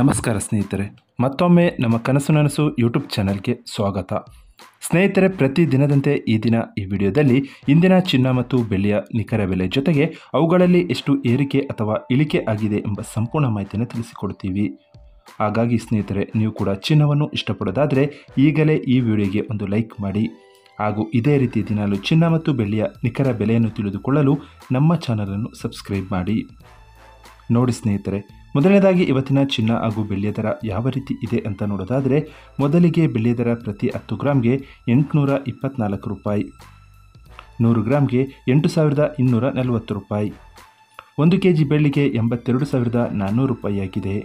ನಮಸ್ಕಾರ ಸ್ನೇಹಿತರೆ, ಮತ್ತೊಮ್ಮೆ ನಮ್ಮ ಕನಸು ನನಸು ಯೂಟ್ಯೂಬ್ ಚಾನಲ್ಗೆ ಸ್ವಾಗತ. ಸ್ನೇಹಿತರೆ, ಪ್ರತಿ ದಿನದಂತೆ ಈ ದಿನ ಈ ವಿಡಿಯೋದಲ್ಲಿ ಇಂದಿನ ಚಿನ್ನ ಮತ್ತು ಬೆಳ್ಳಿಯ ನಿಖರ ಬೆಲೆ ಜೊತೆಗೆ ಅವುಗಳಲ್ಲಿ ಎಷ್ಟು ಏರಿಕೆ ಅಥವಾ ಇಳಿಕೆ ಆಗಿದೆ ಎಂಬ ಸಂಪೂರ್ಣ ಮಾಹಿತಿಯನ್ನು ತಿಳಿಸಿಕೊಡ್ತೀವಿ ಹಾಗಾಗಿ ಸ್ನೇಹಿತರೆ, ನೀವು ಕೂಡ ಚಿನ್ನವನ್ನು ಇಷ್ಟಪಡೋದಾದರೆ ಈಗಲೇ ಈ ವಿಡಿಯೋಗೆ ಒಂದು ಲೈಕ್ ಮಾಡಿ. ಹಾಗೂ ಇದೇ ರೀತಿ ದಿನಾಲು ಚಿನ್ನ ಮತ್ತು ಬೆಳ್ಳಿಯ ನಿಖರ ಬೆಲೆಯನ್ನು ತಿಳಿದುಕೊಳ್ಳಲು ನಮ್ಮ ಚಾನಲನ್ನು ಸಬ್ಸ್ಕ್ರೈಬ್ ಮಾಡಿ. ನೋಡಿ ಸ್ನೇಹಿತರೆ ಮೊದಲನೇದಾಗಿ ಇವತ್ತಿನ ಚಿನ್ನ ಹಾಗೂ ಬೆಳ್ಳಿಯ ದರ ಯಾವ ರೀತಿ ಇದೆ ಅಂತ ನೋಡೋದಾದರೆ, ಮೊದಲಿಗೆ ಬೆಳ್ಳಿಯ ದರ ಪ್ರತಿ ಹತ್ತು ಗ್ರಾಮ್ಗೆ ಎಂಟುನೂರ ಇಪ್ಪತ್ತ್ನಾಲ್ಕು ರೂಪಾಯಿ, ನೂರು ಗ್ರಾಮ್ಗೆ ಎಂಟು ಸಾವಿರದ ಇನ್ನೂರ ನಲವತ್ತು ರೂಪಾಯಿ. ಒಂದು ಕೆ ಜಿ ಬೆಳ್ಳಿಗೆ ಎಂಬತ್ತೆರಡು ಸಾವಿರದ ನಾನ್ನೂರು ರೂಪಾಯಿ ಆಗಿದೆ.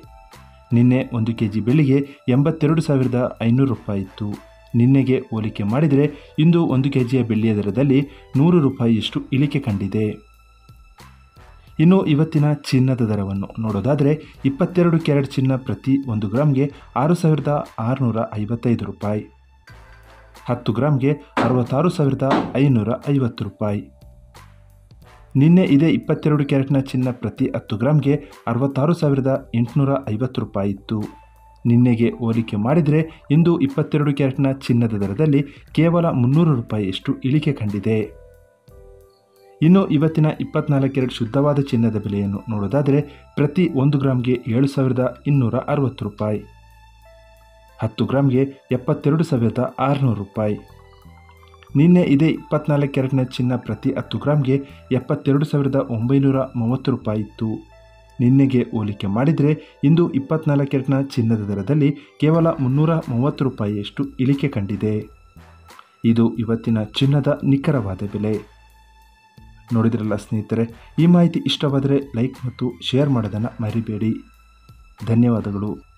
ನಿನ್ನೆ ಒಂದು ಕೆ ಜಿ ಬೆಳ್ಳಿಗೆ ಎಂಬತ್ತೆರಡು ಸಾವಿರದ ಐನೂರು ರೂಪಾಯಿ ಇತ್ತು. ನಿನ್ನೆಗೆ ಹೋಲಿಕೆ ಮಾಡಿದರೆ, ಇಂದು ಒಂದು ಕೆ ಜಿಯ ಬೆಳ್ಳಿಯ ದರದಲ್ಲಿ ನೂರು ರೂಪಾಯಿಯಷ್ಟು ಇಳಿಕೆ ಕಂಡಿದೆ. ಇನ್ನು ಇವತ್ತಿನ ಚಿನ್ನದ ದರವನ್ನು ನೋಡೋದಾದರೆ ಇಪ್ಪತ್ತೆರಡು ಕ್ಯಾರೆಟ್ ಚಿನ್ನ ಪ್ರತಿ ಒಂದು ಗ್ರಾಮ್ಗೆ ಆರು ಸಾವಿರದ ಆರುನೂರ ಐವತ್ತೈದು ರೂಪಾಯಿ. ಹತ್ತು ಗ್ರಾಮ್ಗೆ ಅರವತ್ತಾರು ಸಾವಿರದ ಐನೂರ ಐವತ್ತು ರೂಪಾಯಿ. ನಿನ್ನೆ ಇದೇ ಇಪ್ಪತ್ತೆರಡು ಕ್ಯಾರೆಟ್ನ ಚಿನ್ನ ಪ್ರತಿ ಹತ್ತು ಗ್ರಾಮ್ಗೆ ಅರವತ್ತಾರು ಸಾವಿರದ ಎಂಟುನೂರ ಐವತ್ತು ರೂಪಾಯಿ ಇತ್ತು. ನಿನ್ನೆಗೆ ಹೋಲಿಕೆ ಮಾಡಿದರೆ ಇಂದು ಇಪ್ಪತ್ತೆರಡು ಕ್ಯಾರೆಟ್ನ ಚಿನ್ನದ ದರದಲ್ಲಿ ಕೇವಲ ಮುನ್ನೂರು ರೂಪಾಯಿಯಷ್ಟು ಇಳಿಕೆ ಕಂಡಿದೆ. ಇನ್ನು ಇವತ್ತಿನ ಇಪ್ಪತ್ನಾಲ್ಕು ಎರಡು ಶುದ್ಧವಾದ ಚಿನ್ನದ ಬೆಲೆಯನ್ನು ನೋಡೋದಾದರೆ ಪ್ರತಿ ಒಂದು ಗ್ರಾಮ್ಗೆ ಏಳು ಸಾವಿರದ ಇನ್ನೂರ ಅರವತ್ತು ರೂಪಾಯಿ. ಹತ್ತು ಗ್ರಾಮ್ಗೆ ಎಪ್ಪತ್ತೆರಡು ಸಾವಿರದ ಆರುನೂರು ರೂಪಾಯಿ. ನಿನ್ನೆ ಇದೇ ಇಪ್ಪತ್ನಾಲ್ಕು ಎರಡನೇ ಚಿನ್ನ ಪ್ರತಿ ಹತ್ತು ಗ್ರಾಮ್ಗೆ ಎಪ್ಪತ್ತೆರಡು ಸಾವಿರದ ಒಂಬೈನೂರ ಮೂವತ್ತು ರೂಪಾಯಿ ಇತ್ತು. ನಿನ್ನೆಗೆ ಹೋಲಿಕೆ ಮಾಡಿದರೆ ಇಂದು ಇಪ್ಪತ್ನಾಲ್ಕು ಎರಡನ ಚಿನ್ನದ ದರದಲ್ಲಿ ಕೇವಲ ಮುನ್ನೂರ ಮೂವತ್ತು ರೂಪಾಯಿಯಷ್ಟು ಇಳಿಕೆ ಕಂಡಿದೆ. ಇದು ಇವತ್ತಿನ ಚಿನ್ನದ ನಿಖರವಾದ ಬೆಲೆ. ನೋಡಿದ್ರಲ್ಲ ಸ್ನೇಹಿತರೆ ಈ ಮಾಹಿತಿ ಇಷ್ಟವಾದರೆ ಲೈಕ್ ಮತ್ತು ಶೇರ್ ಮಾಡೋದನ್ನು ಮರಿಬೇಡಿ. ಧನ್ಯವಾದಗಳು.